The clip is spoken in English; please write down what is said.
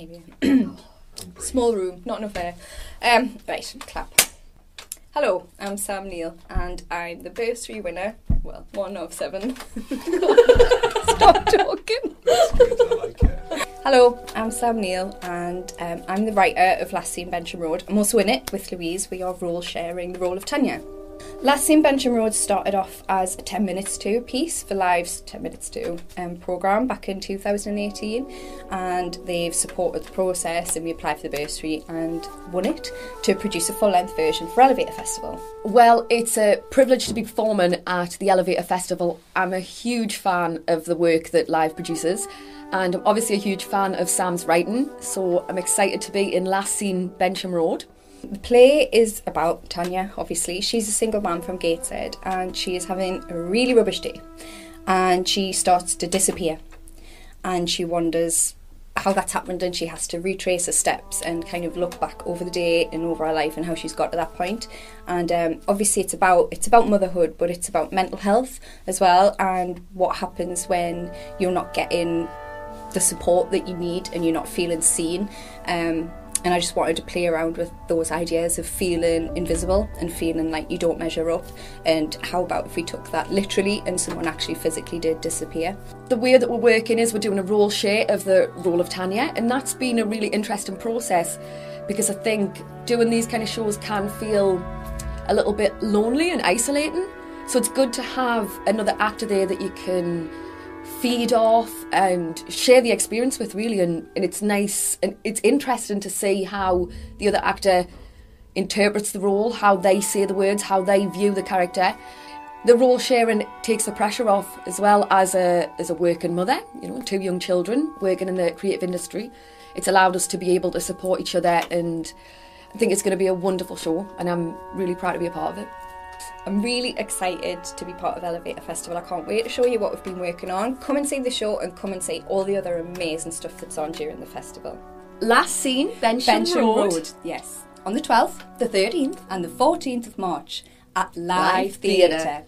Small room, not enough air. Um, right, clap. Hello, I'm Sam Neale, and I'm the bursary winner. Well, one of seven. Stop talking. Hello, I'm Sam Neale, and um, I'm the writer of Last Seen Bensham Road. I'm also in it with Louise. We are role sharing the role of Tanya. Last Seen Bensham Road started off as a 10 Minutes To piece for Live's 10 Minutes To um, programme back in 2018 and they've supported the process and we applied for the bursary and won it to produce a full length version for Elevator Festival. Well, it's a privilege to be performing at the Elevator Festival. I'm a huge fan of the work that Live produces and I'm obviously a huge fan of Sam's writing, so I'm excited to be in Last Seen Bensham Road. The play is about Tanya, obviously. She's a single mom from Gateshead and she is having a really rubbish day. And she starts to disappear. And she wonders how that's happened and she has to retrace her steps and kind of look back over the day and over her life and how she's got to that point and um, obviously it's about it's about motherhood but it's about mental health as well and what happens when you're not getting the support that you need and you're not feeling seen um, and I just wanted to play around with those ideas of feeling invisible and feeling like you don't measure up and how about if we took that literally and someone actually physically did disappear. The way that we're working is we're doing a role share of the role of Tanya and that's been a really interesting process because I think doing these kind of shows can feel a little bit lonely and isolating so it's good to have another actor there that you can feed off and share the experience with really and, and it's nice and it's interesting to see how the other actor interprets the role how they say the words how they view the character. The role sharing takes the pressure off as well as a as a working mother you know two young children working in the creative industry. It's allowed us to be able to support each other and I think it's going to be a wonderful show and I'm really proud to be a part of it I'm really excited to be part of Elevator Festival. I can't wait to show you what we've been working on. Come and see the show and come and see all the other amazing stuff that's on during the festival. Last seen Bensham, Bensham Road. Road, yes. On the 12th, the 13th, and the 14th of March at Live, Live Theatre. Theatre.